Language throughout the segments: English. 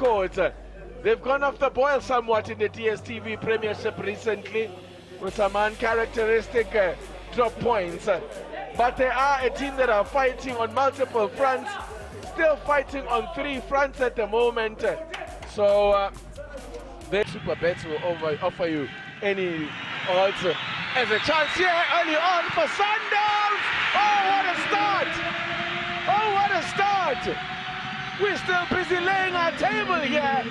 records. They've gone off the boil somewhat in the DSTV Premiership recently with some uncharacteristic uh, drop points. But they are a team that are fighting on multiple fronts, still fighting on three fronts at the moment. So uh, super bets will over, offer you any odds as a chance here early on for Sundowns. Oh, what a start! Oh, what a start! We're still busy laying our table here.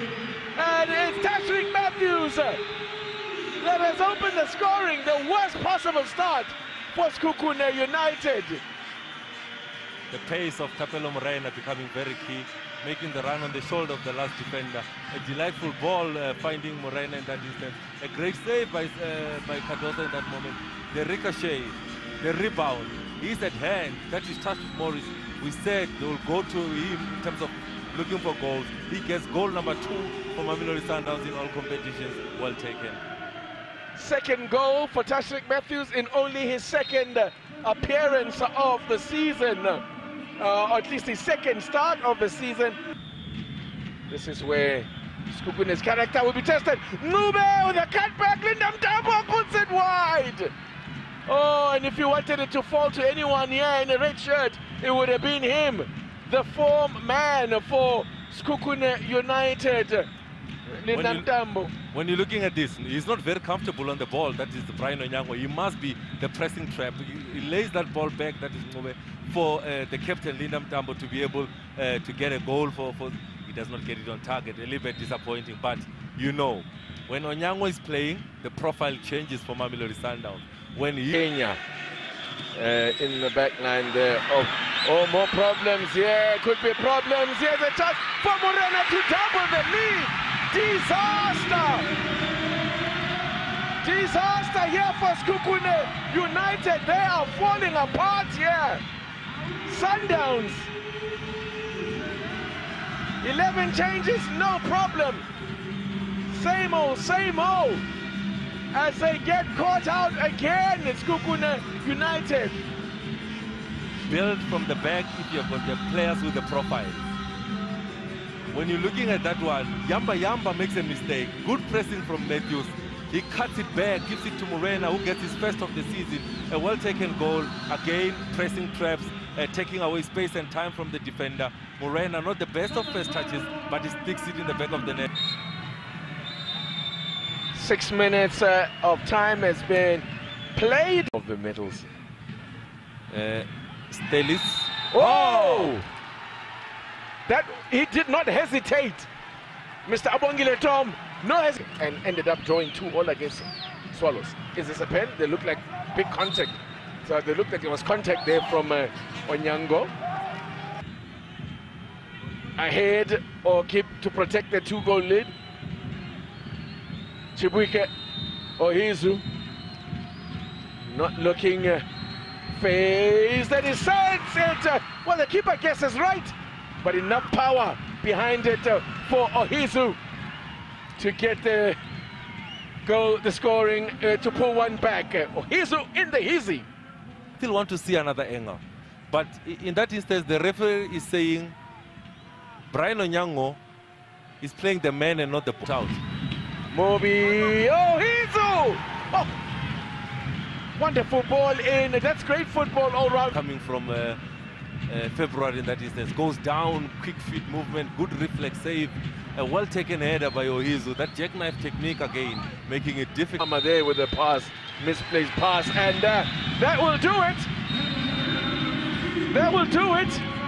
And it's Tashreeq Matthews that has opened the scoring, the worst possible start for Sekhukhune United. The pace of Thapelo Morena becoming very key, making the run on the shoulder of the last defender. A delightful ball uh, finding Morena in that instance. A great save by, uh, by Cardoso in that moment. The ricochet, the rebound, he's at hand. That is Tashreeq Morris. We said they will go to him in terms of looking for goals. He gets goal number two for Mamelodi Sundowns in all competitions. Well taken. Second goal for Tashreeq Matthews in only his second appearance of the season, uh, or at least his second start of the season. This is where Sekhukhune's character will be tested. Ncube with a cutback, Linda Mtambo puts it wide. Oh, and if you wanted it to fall to anyone here in a red shirt, it would have been him, the form man for Sekhukhune United. Linda Mtambo. When you're looking at this, he's not very comfortable on the ball. That is Brian Onyango. He must be the pressing trap. He, he lays that ball back, that is Ncube, for uh, the captain Linda Mtambo to be able uh, to get a goal for, for. He does not get it on target. A little bit disappointing, but you know, when Onyango is playing, the profile changes for Mamelodi Sundowns. When he Kenya uh, in the back line there. Oh, oh, more problems here. Could be problems. Here's a chance for Morena to double the lead. Disaster! Disaster here for Sekhukhune United. They are falling apart here. Sundowns. 11 changes, no problem. Same old, same old. As they get caught out again, it's Sekhukhune United. build from the back if you've got the players with the profile. When you're looking at that one, Yamba Yamba makes a mistake. Good pressing from Matthews. He cuts it back, gives it to Morena, who gets his first of the season. A well-taken goal. Again, pressing traps, uh, taking away space and time from the defender. Morena, not the best of first touches, but he sticks it in the back of the net. Six minutes uh, of time has been played of the middles. Uh, Stelis. Oh! That he did not hesitate. Mr. Abongile Tom, no hesitation, and ended up drawing two all against Swallows. Is this a pen? They look like big contact. So they looked like there was contact there from uh, Onyango. Ahead or keep to protect the two-goal lead. Chibuike Ohizu not looking uh, phased and he sends it. Uh, well, the keeper guesses right, but enough power behind it uh, for Ohizu to get the goal, the scoring uh, to pull one back. Uh, Ohizu in the hizzy. Still want to see another angle. But in that instance, the referee is saying Brian Onyango is playing the man and not the out. Moby Ohizu! Oh, wonderful ball in. That's great football all round. coming from uh, uh, February in that instance. Goes down, quick feet movement, good reflex save, a well taken header by Ohizu. That jackknife technique again, making it difficult. Palmer there with the pass, misplaced pass, and uh, that will do it. That will do it.